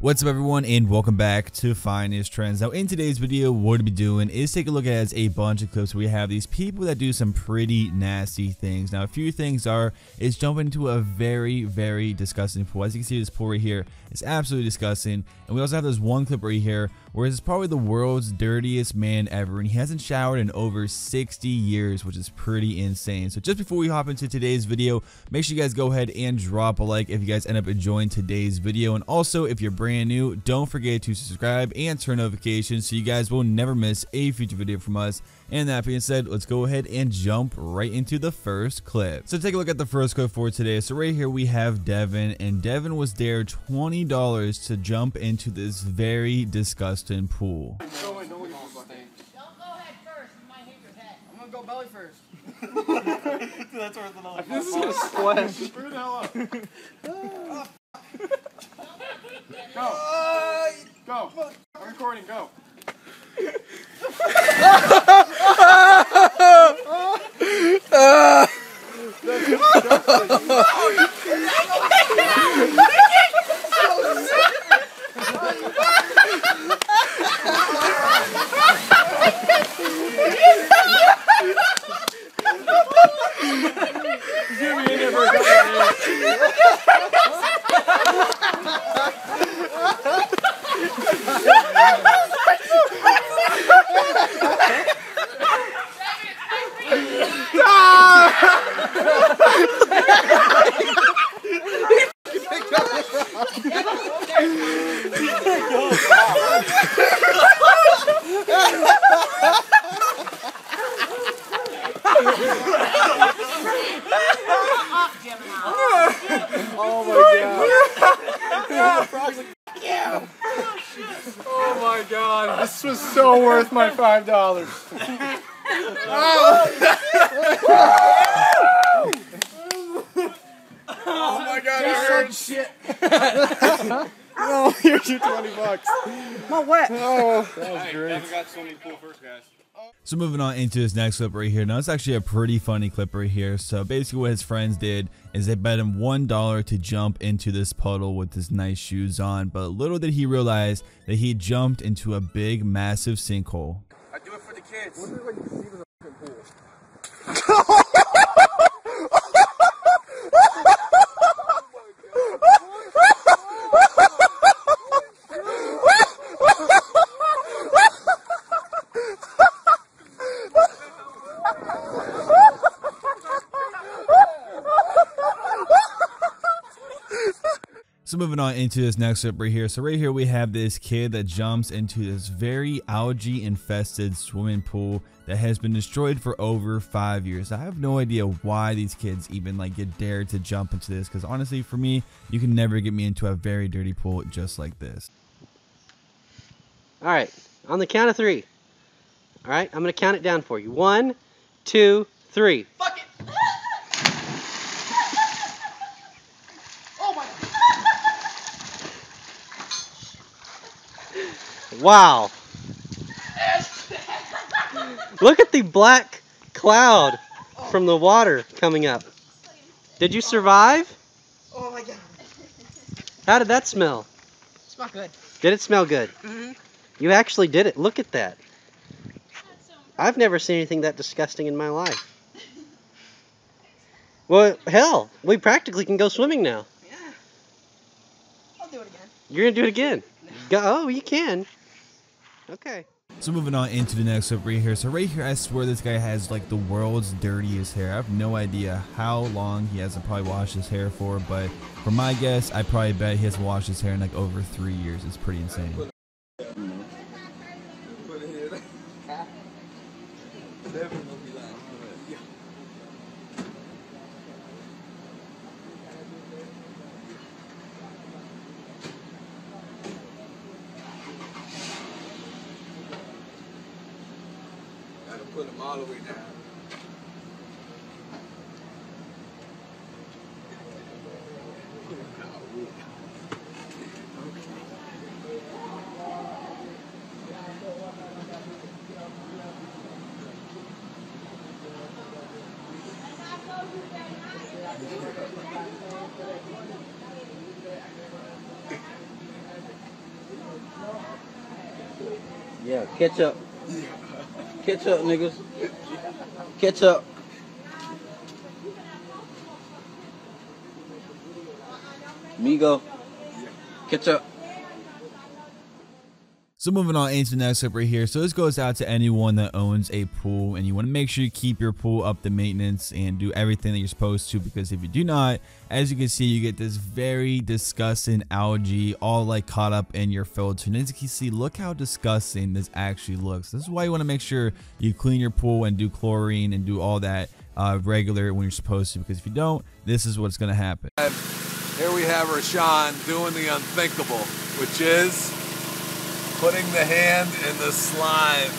What's up everyone and welcome back to Finest Trends. Now in today's video what we'll be doing is take a look at a bunch of clips we have these people that do some pretty nasty things. Now a few things are is jumping into a very very disgusting pool. As you can see this pool right here is absolutely disgusting and we also have this one clip right here where it's probably the world's dirtiest man ever and he hasn't showered in over 60 years which is pretty insane. So just before we hop into today's video make sure you guys go ahead and drop a like if you guys end up enjoying today's video and also if you're brand new, don't forget to subscribe and turn notifications so you guys will never miss a future video from us. And that being said, let's go ahead and jump right into the first clip. So take a look at the first clip for today. So right here we have Devin, and Devin was there $20 to jump into this very disgusting pool. Don't go head first. You might hit your head. I'm gonna go belly first. That's worth another This is gonna splash. Screw the hell up. Go. Go. I'm recording. Go. Oh my god. This was so worth my five dollars. oh oh my god, it hurts. shit. Oh, here's your 20 bucks. My wet. Oh, that was great. Devin got swimming pool first, guys. So moving on into this next clip right here. Now it's actually a pretty funny clip right here. So basically what his friends did is they bet him $1 to jump into this puddle with his nice shoes on. But little did he realize that he jumped into a big massive sinkhole. I do it for the kids. Moving on into this next clip right here. So right here we have this kid that jumps into this very algae infested swimming pool that has been destroyed for over five years. I have no idea why these kids even like get dared to jump into this because honestly for me, you can never get me into a very dirty pool just like this. All right, on the count of three. All right, I'm gonna count it down for you. One, two, three. Fuck it. Oh my. Wow. Look at the black cloud from the water coming up. Did you survive? Oh my god. How did that smell? It's not good. Did it smell good? Mhm. You actually did it. Look at that. I've never seen anything that disgusting in my life. Well, hell, we practically can go swimming now. Yeah. I'll do it again. You're gonna do it again. Go, oh, you can. Okay. So moving on into the next clip right here. So right here, I swear this guy has like the world's dirtiest hair. I have no idea how long he hasn't probably washed his hair for, but for my guess, I probably bet he hasn't washed his hair in like over three years. It's pretty insane. put them all the way down. Yeah, catch up. Catch up, niggas. Catch up. Migo. Catch up. So moving on into the next clip right here. So this goes out to anyone that owns a pool and you want to make sure you keep your pool up to maintenance and do everything that you're supposed to because if you do not, as you can see, you get this very disgusting algae all like caught up in your filter. And as you can see, look how disgusting this actually looks. This is why you want to make sure you clean your pool and do chlorine and do all that uh, regular when you're supposed to because if you don't, this is what's going to happen. Here we have Rashawn doing the unthinkable, which is putting the hand in the slime.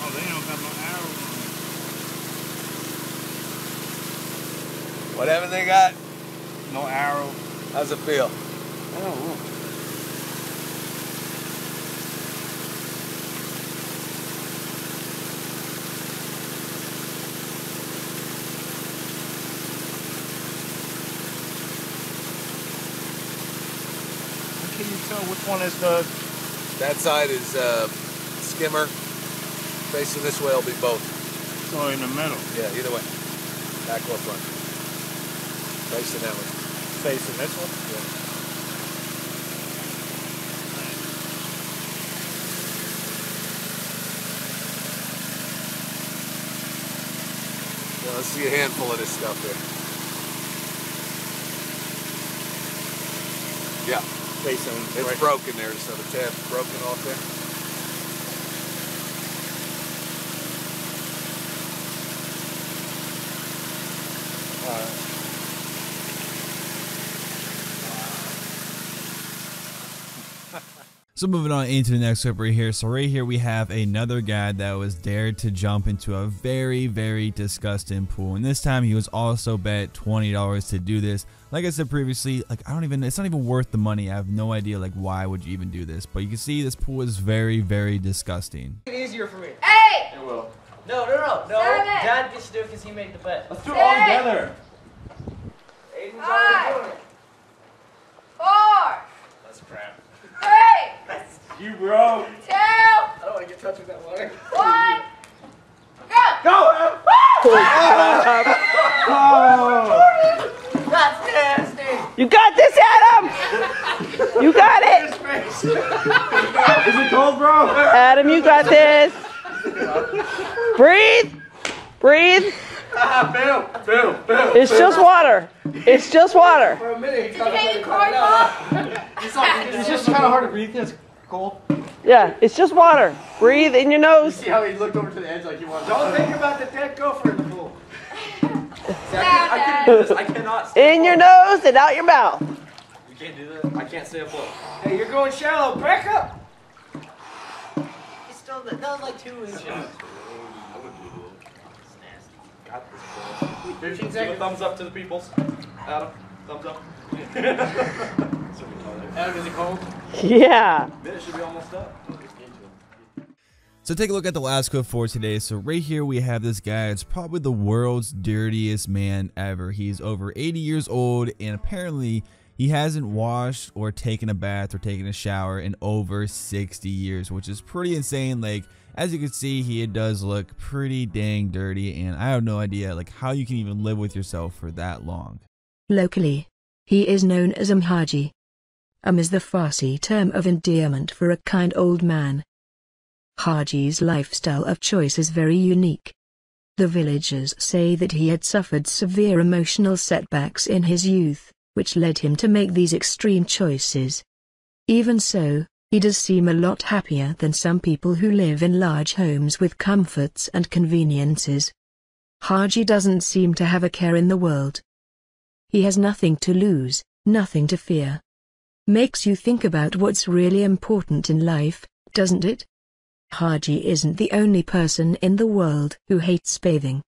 Oh, they don't got no arrows. What haven't they got? No arrow. How's it feel? Oh, How can you tell which one is the? That side is uh, skimmer. Facing this way will be both. So in the middle, Yeah, either way. Back or front. Facing that way. facing this one. Yeah, let's see a handful of this stuff here. Yeah, It's right. broken there, so the tab's broken off there. So moving on into the next clip right here. So right here we have another guy that was dared to jump into a very, very disgusting pool. And this time he was also bet $20 to do this. Like I said previously, like I don't even, it's not even worth the money. I have no idea like why would you even do this. But you can see this pool is very, very disgusting. easier for me. Hey! It will. No, no, no, no. Seven. Dad gets to do it because he made the bet. Let's do it Six. all together. Aiden's Five. already doing it. Four! That's crap. Three! You bro. Two! I don't want to get touched with that water. One! Go! Go. Oh. That's nasty. You got this, Adam! You got it! Is it cold, bro? Adam, you got this! Breathe! Breathe! Bill, Bill, Bill. It's just water. It's just water. For a minute, he Did you it get was your like, off? It's just kind of hard to breathe it's cold. Yeah, it's just water. Breathe in your nose. See how he looked over to the edge like he wanted. Don't think about the dead gopher in the pool. See, I, can't, I can't do this. I cannot. stay In your nose and out your mouth. You can't do that. I can't stay afloat. Hey, you're going shallow. Back up. It's still that was like two inches. It's nasty. Got this, boy. 15 seconds. thumbs up to the peoples. Adam, thumbs up. Yeah. So take a look at the last clip for today. So right here we have this guy. It's probably the world's dirtiest man ever. He's over 80 years old and apparently he hasn't washed or taken a bath or taken a shower in over 60 years, which is pretty insane. Like as you can see, he does look pretty dang dirty and I have no idea like how you can even live with yourself for that long. Locally, he is known as Amou Haji. Um is the Farsi term of endearment for a kind old man. Haji's lifestyle of choice is very unique. The villagers say that he had suffered severe emotional setbacks in his youth, which led him to make these extreme choices. Even so, he does seem a lot happier than some people who live in large homes with comforts and conveniences. Haji doesn't seem to have a care in the world. He has nothing to lose, nothing to fear. Makes you think about what's really important in life, doesn't it? Haji isn't the only person in the world who hates bathing.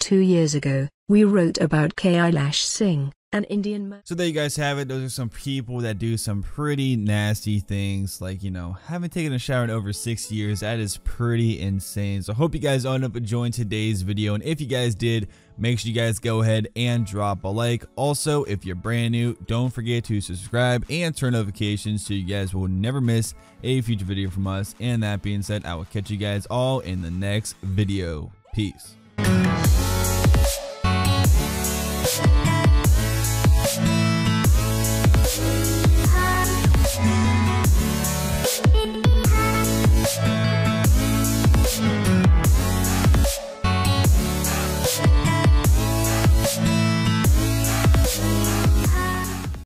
Two years ago, we wrote about Kailash Singh, An Indian. So there you guys have it. Those are some people that do some pretty nasty things. Like, you know, haven't taken a shower in over six years. That is pretty insane. So I hope you guys ended up enjoying today's video. And if you guys did, make sure you guys go ahead and drop a like. Also, if you're brand new, don't forget to subscribe and turn notifications so you guys will never miss a future video from us. And that being said, I will catch you guys all in the next video. Peace.